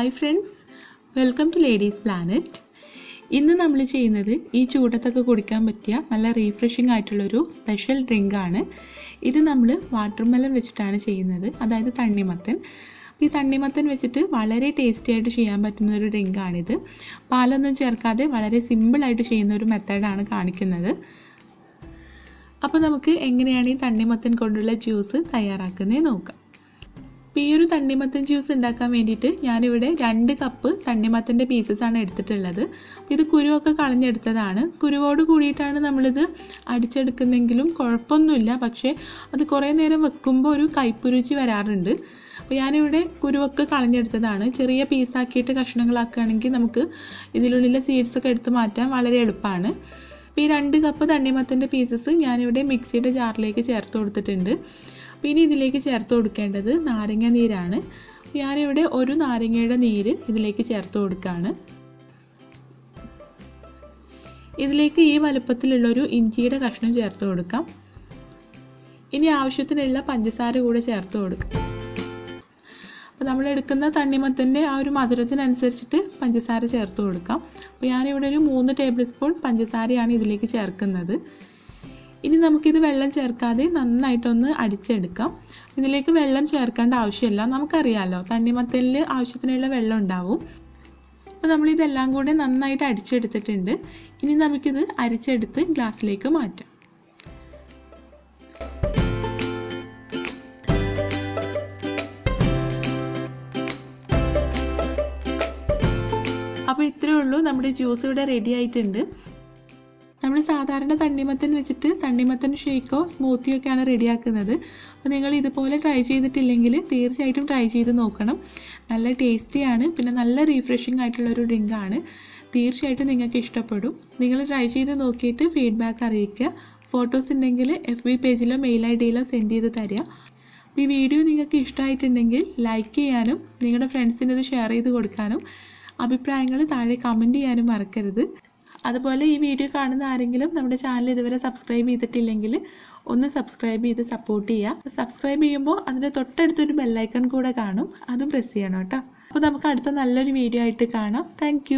Hi friends welcome to ladies planet ഇന്ന് നമ്മൾ ചെയ്യുന്നത് ഈ ചൂടത്തൊക്കെ കുടിക്കാൻ പറ്റിയ നല്ല റീഫ്രഷിംഗ് ആയിട്ടുള്ളൊരു സ്പെഷ്യൽ ഡ്രിങ്കാണ് ഇത് നമ്മൾ വാട്ടർമെലൺ വെച്ചിട്ടാണ് ചെയ്യുന്നത്. അതായത് തണ്ണിമത്തൻ. ഈ തണ്ണിമത്തൻ വെച്ചിട്ട് വളരെ ടേസ്റ്റി ആയിട്ട് ചെയ്യാൻ പറ്റുന്ന ഒരു ഡ്രിങ്കാണിത് പാലൊന്നും ചേർക്കാതെ വളരെ സിമ്പിളായിട്ട് ചെയ്യുന്ന ഒരു മെത്തേഡാണ് കാണിക്കുന്നത്. അപ്പോൾ നമുക്ക് എങ്ങനെയാണ് ഈ തണ്ണിമത്തൻ കൊണ്ടുള്ള ജ്യൂസ് തയ്യാറാക്കുന്നത് നോക്കാം. അപ്പോൾ ഈ ഒരു തണ്ണിമത്തൻ ജ്യൂസ് ഉണ്ടാക്കാൻ വേണ്ടിയിട്ട് ഞാനിവിടെ രണ്ട് കപ്പ് തണ്ണിമത്തന്റെ ആണ് എടുത്തിട്ടുള്ളത്. ഇത് കുരുവൊക്കെ കളഞ്ഞെടുത്തതാണ്. കുരുവോട് കൂടിയിട്ടാണ് നമ്മളിത് അടിച്ചെടുക്കുന്നെങ്കിലും കുഴപ്പമൊന്നുമില്ല. പക്ഷേ അത് കുറേ നേരം വെക്കുമ്പോൾ ഒരു കയ്പ്പ് രുചി വരാറുണ്ട്. അപ്പോൾ ഞാനിവിടെ കുരുവൊക്കെ കളഞ്ഞെടുത്തതാണ്. ചെറിയ പീസാക്കിയിട്ട് കഷ്ണങ്ങളാക്കുകയാണെങ്കിൽ നമുക്ക് ഇതിലുള്ളിലെ സീഡ്സൊക്കെ എടുത്ത് മാറ്റാൻ വളരെ എളുപ്പമാണ്. ഈ രണ്ട് കപ്പ് തണ്ണിമത്തന്റെ പീസസ് ഞാനിവിടെ മിക്സിയുടെ ജാറിലേക്ക് ചേർത്ത് കൊടുത്തിട്ടുണ്ട്. പിന്നെ ഇതിലേക്ക് ചേർത്ത് കൊടുക്കേണ്ടത് നാരങ്ങ നീരാണ്. ഞാനിവിടെ ഒരു നാരങ്ങയുടെ നീര് ഇതിലേക്ക് ചേർത്ത് കൊടുക്കുകയാണ് ഇതിലേക്ക് ഈ വലുപ്പത്തിലുള്ളൊരു ഇഞ്ചിയുടെ കഷ്ണം ചേർത്ത് കൊടുക്കാം. ഇനി ആവശ്യത്തിനുള്ള പഞ്ചസാര കൂടെ ചേർത്ത് കൊടുക്കാം. അപ്പോൾ നമ്മൾ എടുക്കുന്ന തണ്ണിമത്തന്റെ ആ ഒരു മധുരത്തിനനുസരിച്ചിട്ട് പഞ്ചസാര ചേർത്ത് കൊടുക്കാം. അപ്പോൾ ഞാനിവിടെ ഒരു മൂന്ന് ടേബിൾ സ്പൂൺ പഞ്ചസാരയാണ് ഇതിലേക്ക് ചേർക്കുന്നത്. ഇനി നമുക്കിത് വെള്ളം ചേർക്കാതെ നന്നായിട്ടൊന്ന് അടിച്ചെടുക്കാം. ഇതിലേക്ക് വെള്ളം ചേർക്കേണ്ട ആവശ്യമില്ല. നമുക്കറിയാമല്ലോ തണ്ണിമത്തലിൽ ആവശ്യത്തിനുള്ള വെള്ളം ഉണ്ടാവും. അപ്പോൾ നമ്മളിതെല്ലാം കൂടെ നന്നായിട്ട് അടിച്ചെടുത്തിട്ടുണ്ട്. ഇനി നമുക്കിത് അരിച്ചെടുത്ത് ഗ്ലാസ്സിലേക്ക് മാറ്റാം. അപ്പോൾ ഇത്രയേ ഉള്ളൂ. നമ്മുടെ ജ്യൂസ് ഇവിടെ റെഡി ആയിട്ടുണ്ട്. നമ്മൾ സാധാരണ തണ്ണിമത്തൻ വെച്ചിട്ട് തണ്ണിമത്തൻ ഷേക്കോ സ്മൂത്തിയോ ഒക്കെയാണ് റെഡിയാക്കുന്നത്. അപ്പോൾ നിങ്ങൾ ഇതുപോലെ ട്രൈ ചെയ്തിട്ടില്ലെങ്കിൽ തീർച്ചയായിട്ടും ട്രൈ ചെയ്ത് നോക്കണം. നല്ല ടേസ്റ്റിയാണ് പിന്നെ നല്ല റീഫ്രഷിംഗ് ആയിട്ടുള്ളൊരു ഡ്രിങ്കാണ് തീർച്ചയായിട്ടും നിങ്ങൾക്ക് ഇഷ്ടപ്പെടും. നിങ്ങൾ ട്രൈ ചെയ്ത് നോക്കിയിട്ട് ഫീഡ്ബാക്ക് അറിയിക്കുക. ഫോട്ടോസ് ഉണ്ടെങ്കിൽ എഫ് ബി പേജിലോ മെയിൽ ഐ ഡിയിലോ സെൻഡ് ചെയ്ത് തരിക. ഈ വീഡിയോ നിങ്ങൾക്ക് ഇഷ്ടമായിട്ടുണ്ടെങ്കിൽ ലൈക്ക് ചെയ്യാനും നിങ്ങളുടെ ഫ്രണ്ട്സിന് ഇത് ഷെയർ ചെയ്ത് കൊടുക്കാനും അഭിപ്രായങ്ങൾ താഴെ കമന്റ് ചെയ്യാനും മറക്കരുത്. അതുപോലെ ഈ വീഡിയോ കാണുന്ന ആരെങ്കിലും നമ്മുടെ ചാനൽ ഇതുവരെ സബ്സ്ക്രൈബ് ചെയ്തിട്ടില്ലെങ്കിൽ ഒന്ന് സബ്സ്ക്രൈബ് ചെയ്ത് സപ്പോർട്ട് ചെയ്യുക. സബ്സ്ക്രൈബ് ചെയ്യുമ്പോൾ അതിന്റെ തൊട്ടടുത്തൊരു ബെല്ലൈക്കൺ കൂടെ കാണും. അതും പ്രസ് ചെയ്യണം കേട്ടോ. അപ്പോൾ നമുക്ക് അടുത്ത നല്ലൊരു വീഡിയോ ആയിട്ട് കാണാം. താങ്ക്